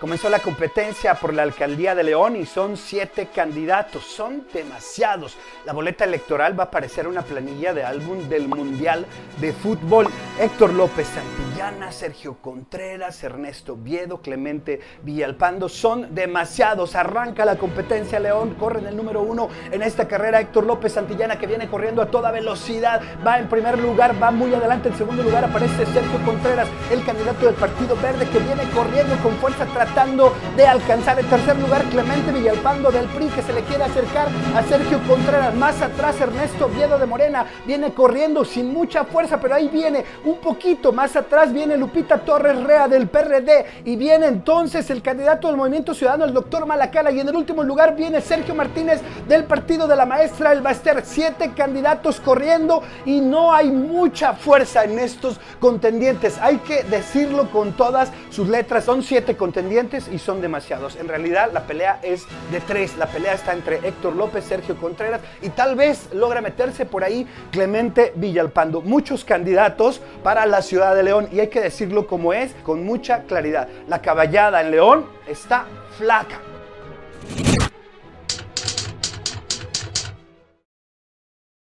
Comenzó la competencia por la alcaldía de León y son siete candidatos. Son demasiados. La boleta electoral va a parecer una planilla de álbum del Mundial de Fútbol. Héctor López Santillana, Sergio Contreras, Ernesto Viedo, Clemente Villalpando. Son demasiados. Arranca la competencia León. Corre en el número uno en esta carrera. Héctor López Santillana que viene corriendo a toda velocidad. Va en primer lugar, va muy adelante. En segundo lugar aparece Sergio Contreras, el candidato del Partido Verde que viene corriendo con fuerza tratando de alcanzar el tercer lugar Clemente Villalpando del PRI que se le quiere acercar a Sergio Contreras. Más atrás Ernesto Viedo de Morena viene corriendo sin mucha fuerza, pero ahí viene un poquito más atrás viene Lupita Torres Rea del PRD y viene entonces el candidato del Movimiento Ciudadano, el doctor Malacala y en el último lugar viene Sergio Martínez del partido de la maestra El Baster. Siete candidatos corriendo y no hay mucha fuerza en estos contendientes. Hay que decirlo con todas sus letras. Son siete contendientes y son demasiados. En realidad la pelea es de tres. La pelea está entre Héctor López, Sergio Contreras y tal vez logra meterse por ahí Clemente Villalpando. Muchos candidatos para la ciudad de León y hay que decirlo como es, con mucha claridad. La caballada en León está flaca.